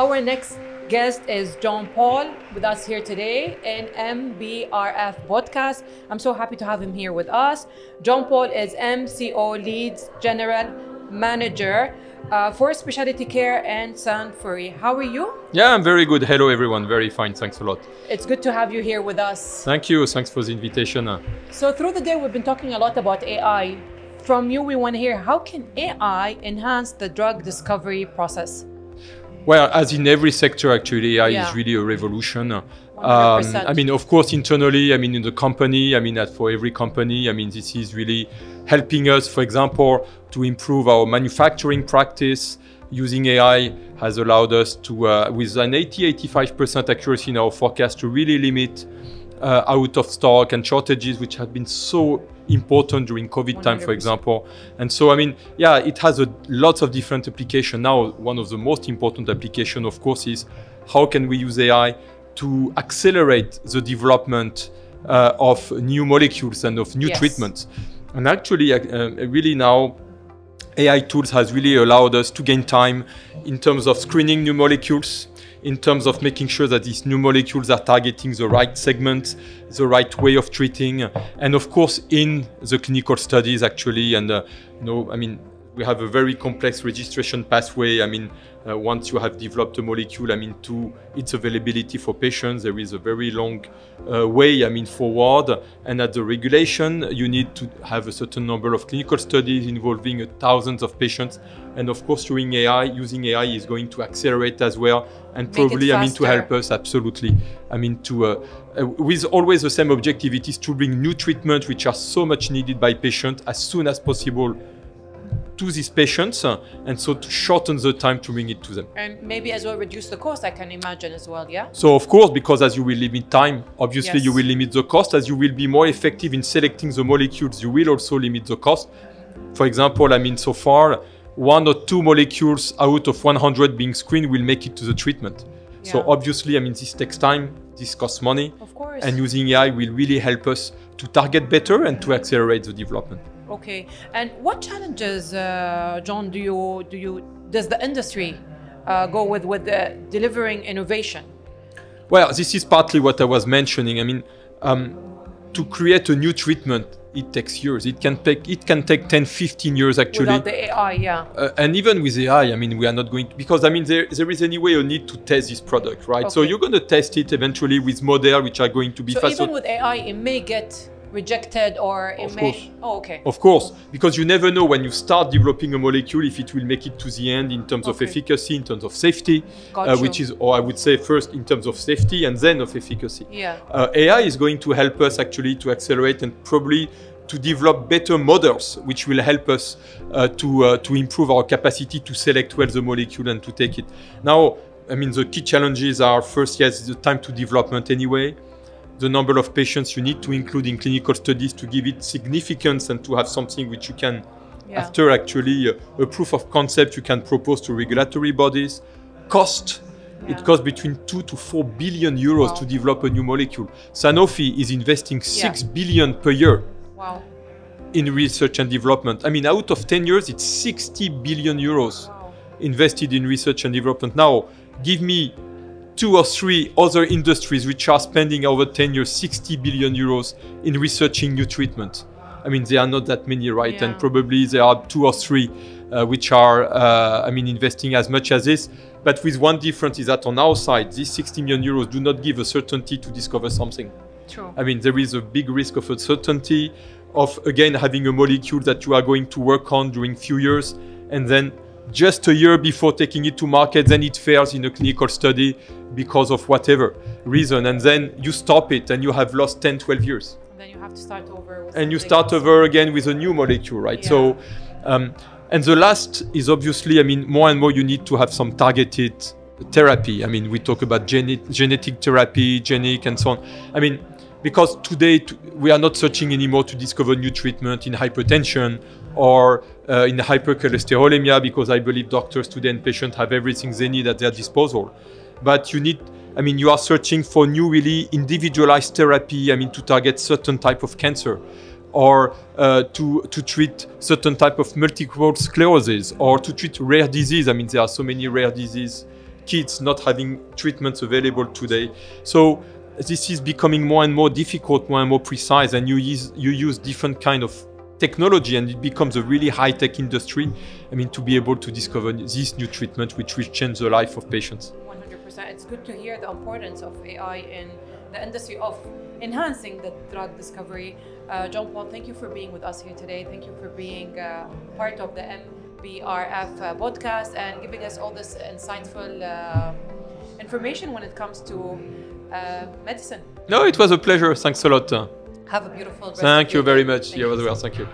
our next guest is John Paul with us here today in MBRF podcast. I'm so happy to have him here with us. John Paul is MCO Leads General Manager uh, for Specialty Care and Sanofi. How are you? Yeah, I'm very good. Hello, everyone. Very fine. Thanks a lot. It's good to have you here with us. Thank you. Thanks for the invitation. So through the day, we've been talking a lot about AI. From you, we want to hear how can AI enhance the drug discovery process? Well, as in every sector, actually, AI Yeah. is really a revolution. Um, I mean, of course, internally, I mean, in the company, I mean, that for every company, I mean, this is really helping us, for example, to improve our manufacturing practice. Using AI has allowed us to, uh, with an 80-85% accuracy in our forecast, to really limit uh, out of stock and shortages, which have been so important during COVID time, for 100%. example. And so, I mean, yeah, it has a lots of different application. Now, one of the most important application, of course, is how can we use AI to accelerate the development uh, of new molecules and of new Yes. treatments. And actually, uh, uh, really now, AI tools has really allowed us to gain time in terms of screening new molecules, in terms of making sure that these new molecules are targeting the right segment, the right way of treating, and of course in the clinical studies actually. And uh, you know, I mean, we have a very complex registration pathway. I mean, uh, once you have developed a molecule, I mean, to its availability for patients, there is a very long uh, way, I mean, forward. And at the regulation, you need to have a certain number of clinical studies involving thousands of patients. And of course, using AI, using AI is going to accelerate as well, and probably, I mean, to help us absolutely. I mean, to uh, uh, with always the same objective, it is to bring new treatments which are so much needed by patients as soon as possible to these patients, and so to shorten the time to bring it to them. And maybe as well reduce the cost, I can imagine as well, yeah? So of course, because as you will limit time, obviously Yes. you will limit the cost. As you will be more effective in selecting the molecules, you will also limit the cost. For example, I mean, so far, one or two molecules out of 100 being screened will make it to the treatment. So obviously, I mean, this takes time, this costs money, Of course. and using AI will really help us to target better and to accelerate the development. Okay. And what challenges, uh, John, do you do you does the industry uh, go with with uh, delivering innovation? Well, this is partly what I was mentioning. I mean, um, to create a new treatment, it takes years. It can take it can take 10, 15 years actually. Without the AI, yeah. Uh, and even with AI, I mean, we are not going to, because I mean, there, there is anyway a need to test this product, right? So you're going to test it eventually with models which are going to be So faster. even with AI, it may get rejected or it Of may. course. Oh, okay. Of course, because you never know when you start developing a molecule if it will make it to the end in terms of efficacy, in terms of safety, uh, which is, or I would say first in terms of safety and then of efficacy. Yeah. Uh, AI is going to help us actually to accelerate and probably to develop better models, which will help us uh, to uh, to improve our capacity to select well the molecule and to take it. Now, I mean, the key challenges are first, yes, the time to development anyway, the number of patients you need to include in clinical studies to give it significance and to have something which you can Yeah. after actually uh, a proof of concept you can propose to regulatory bodies. Cost. Yeah. It costs between two to four billion euros Wow. to develop a new molecule. Sanofi is investing six billion per year Wow. in research and development. I mean, out of 10 years, it's 60 billion euros Wow. invested in research and development. Now, give me two or three other industries which are spending over 10 years 60 billion euros in researching new treatment. I mean, there are not that many, right? Yeah. And probably there are two or three uh, which are, uh, I mean, investing as much as this. But with one difference is that on our side, these 60 million euros do not give a certainty to discover something. True. I mean, there is a big risk of uncertainty, of again having a molecule that you are going to work on during few years, and then just a year before taking it to market, then it fails in a clinical study because of whatever reason, and then you stop it and you have lost 10, 12 years. And then you have to start over. With And you start over again with a new molecule, right? Yeah. So, um, and the last is obviously, I mean, more and more you need to have some targeted therapy. I mean, we talk about gene- genetic therapy, genic, and so on. I mean, because today we are not searching anymore to discover new treatment in hypertension or uh, in hypercholesterolemia because I believe doctors today and patients have everything they need at their disposal. But you need, I mean, you are searching for new, really individualized therapy. I mean, to target certain type of cancer, or uh, to to treat certain type of multiple sclerosis, or to treat rare disease. I mean, there are so many rare disease kids not having treatments available today. So this is becoming more and more difficult, more and more precise, and you use you use different kind of technology, and it becomes a really high tech industry. I mean, to be able to discover this new treatment, which will change the life of patients. 100%. It's good to hear the importance of AI in the industry of enhancing the drug discovery. Uh, John Paul, thank you for being with us here today. Thank you for being uh, part of the MBRF uh, podcast and giving us all this insightful uh, information when it comes to uh, medicine. No, it was a pleasure. Thanks a lot. Have a beautiful Thank you very much. Thank You as well. Thank you.